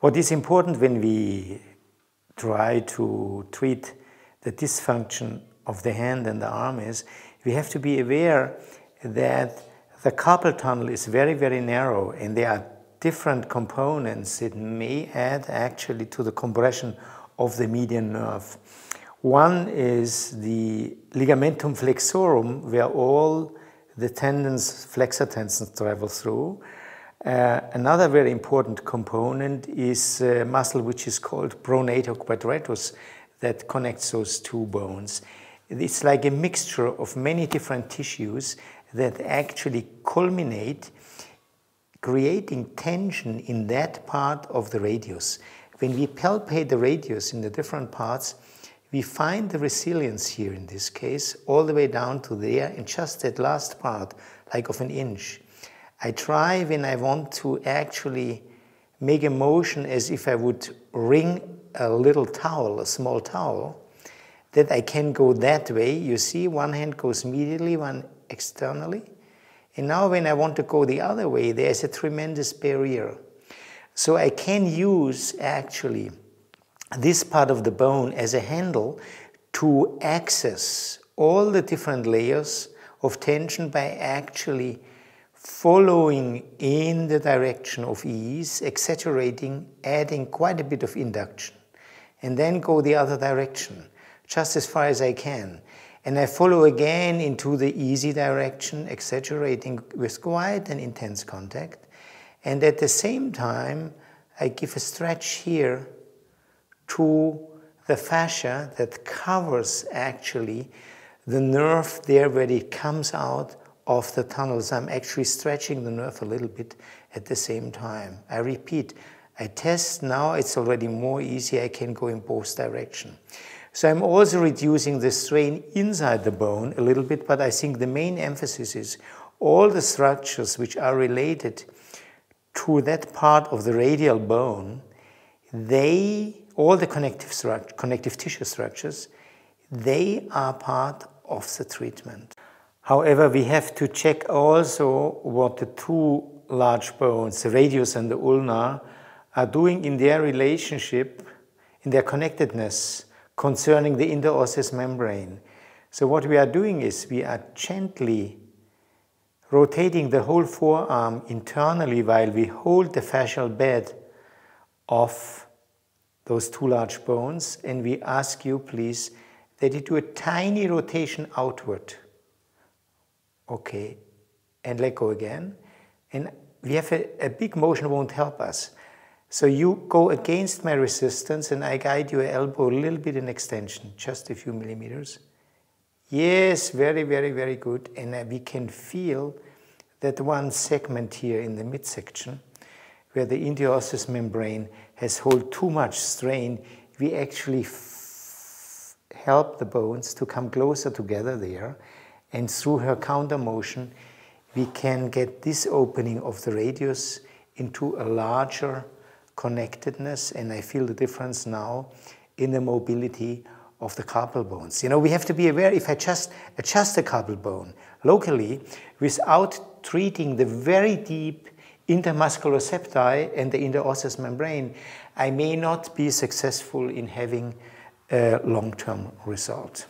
What is important when we try to treat the dysfunction of the hand and the arm is we have to be aware that the carpal tunnel is very, very narrow and there are different components that may add actually to the compression of the median nerve. One is the ligamentum flexorum, where all the tendons, flexor tendons travel through. Uh, another very important component is a muscle which is called pronator quadratus that connects those two bones. It's like a mixture of many different tissues that actually culminate creating tension in that part of the radius. When we palpate the radius in the different parts, we find the resilience here in this case all the way down to there in just that last part, like of an inch. I try when I want to actually make a motion as if I would wring a little towel, a small towel, that I can go that way. You see, one hand goes medially, one externally. And now when I want to go the other way, there's a tremendous barrier. So I can use actually this part of the bone as a handle to access all the different layers of tension by actually following in the direction of ease, exaggerating, adding quite a bit of induction, and then go the other direction just as far as I can. And I follow again into the easy direction, exaggerating with quite an intense contact. And at the same time, I give a stretch here to the fascia that covers actually the nerve there where it comes out of the tunnels. I'm actually stretching the nerve a little bit at the same time. I repeat, I test now, it's already more easy, I can go in both directions. So I'm also reducing the strain inside the bone a little bit, but I think the main emphasis is all the structures which are related to that part of the radial bone, they, all the connective, connective tissue structures, they are part of the treatment. However, we have to check also what the two large bones, the radius and the ulna, are doing in their relationship, in their connectedness concerning the interosseous membrane. So what we are doing is we are gently rotating the whole forearm internally while we hold the fascial bed of those two large bones and we ask you please that you do a tiny rotation outward. Okay, and let go again. And we have a, a big motion won't help us. So you go against my resistance and I guide your elbow a little bit in extension, just a few millimeters. Yes, very, very, very good. And uh, we can feel that one segment here in the midsection, where the interosseous membrane has hold too much strain, we actually help the bones to come closer together there. And through her counter motion, we can get this opening of the radius into a larger connectedness, and I feel the difference now in the mobility of the carpal bones. You know, we have to be aware if I just adjust the carpal bone locally without treating the very deep intermuscular septi and the interosseous membrane, I may not be successful in having a long-term result.